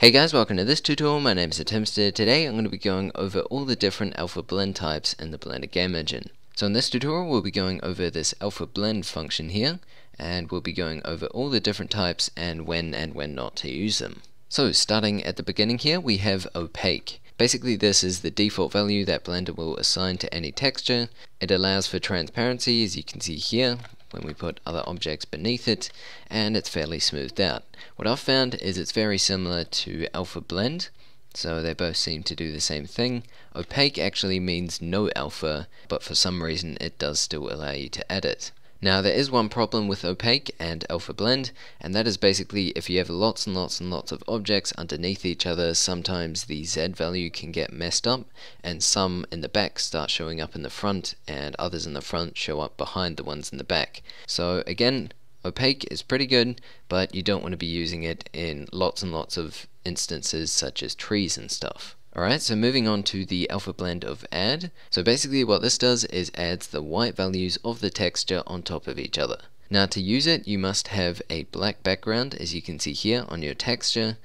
Hey guys, welcome to this tutorial. My name is ThaTimster. Today I'm going to be going over all the different alpha blend types in the Blender game engine. So in this tutorial we'll be going over this alpha blend function here and we'll be going over all the different types and when and when not to use them. So starting at the beginning here we have opaque. Basically this is the default value that Blender will assign to any texture. It allows for transparency as you can see here when we put other objects beneath it and it's fairly smoothed out. What I've found is it's very similar to alpha blend so they both seem to do the same thing. Opaque actually means no alpha but for some reason it does still allow you to add it. Now there is one problem with opaque and alpha blend and that is basically if you have lots and lots and lots of objects underneath each other sometimes the Z value can get messed up and some in the back start showing up in the front and others in the front show up behind the ones in the back. So again opaque is pretty good but you don't want to be using it in lots and lots of instances such as trees and stuff. Alright, so moving on to the alpha blend of add. So basically what this does is adds the white values of the texture on top of each other. Now to use it you must have a black background as you can see here on your texture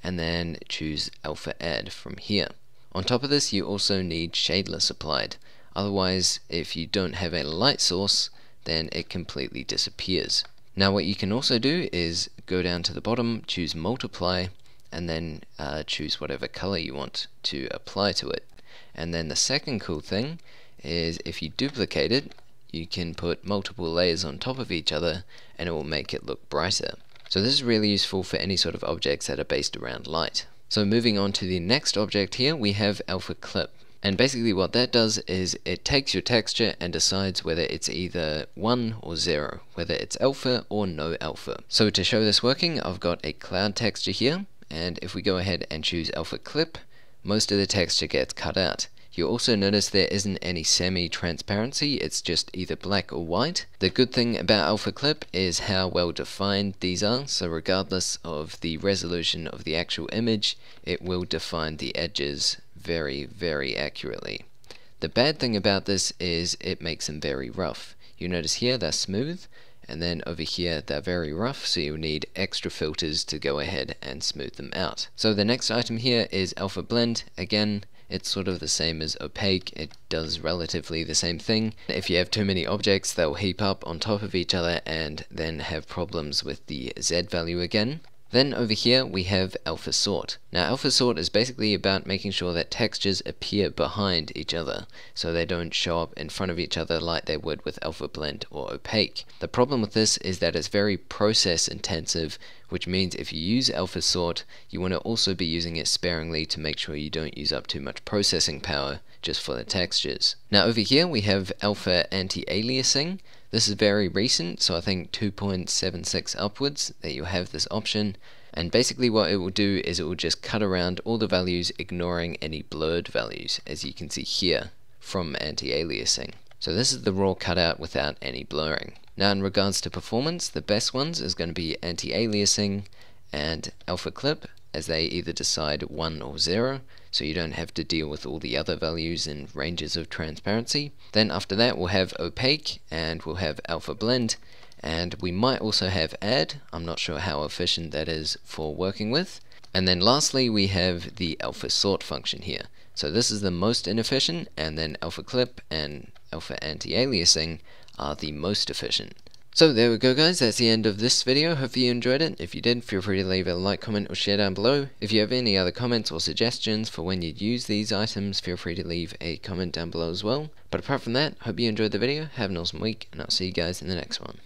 and then choose alpha add from here. On top of this you also need shadeless applied. Otherwise if you don't have a light source then it completely disappears. Now what you can also do is go down to the bottom, choose multiply and then uh, choose whatever color you want to apply to it. And then the second cool thing is if you duplicate it, you can put multiple layers on top of each other and it will make it look brighter. So this is really useful for any sort of objects that are based around light. So moving on to the next object here, we have alpha clip. And basically what that does is it takes your texture and decides whether it's either 1 or 0, whether it's alpha or no alpha. So to show this working, I've got a cloud texture here, and if we go ahead and choose alpha clip most of the texture gets cut out. You also notice there isn't any semi-transparency, it's just either black or white. The good thing about Alpha Clip is how well defined these are, so regardless of the resolution of the actual image, it will define the edges very, very accurately. The bad thing about this is it makes them very rough. You notice here they're smooth, and then over here they're very rough so you need extra filters to go ahead and smooth them out. So the next item here is alpha blend again it's sort of the same as opaque, it does relatively the same thing. If you have too many objects they'll heap up on top of each other and then have problems with the Z value again. Then over here we have alpha sort. Now alpha sort is basically about making sure that textures appear behind each other so they don't show up in front of each other like they would with alpha blend or opaque. The problem with this is that it's very process intensive which means if you use alpha sort you want to also be using it sparingly to make sure you don't use up too much processing power just for the textures. Now over here we have alpha anti-aliasing this is very recent, so I think 2.76 upwards that you have this option. And basically what it will do is it will just cut around all the values ignoring any blurred values, as you can see here from anti-aliasing. So this is the raw cutout without any blurring. Now in regards to performance, the best ones is going to be anti-aliasing and alpha clip as they either decide 1 or 0 so you don't have to deal with all the other values and ranges of transparency. Then after that we'll have opaque and we'll have alpha blend and we might also have add, I'm not sure how efficient that is for working with. And then lastly we have the alpha sort function here. So this is the most inefficient and then alpha clip and alpha anti-aliasing are the most efficient. So there we go guys, that's the end of this video, hope you enjoyed it. If you did, feel free to leave a like, comment or share down below. If you have any other comments or suggestions for when you'd use these items, feel free to leave a comment down below as well. But apart from that, hope you enjoyed the video, have an awesome week, and I'll see you guys in the next one.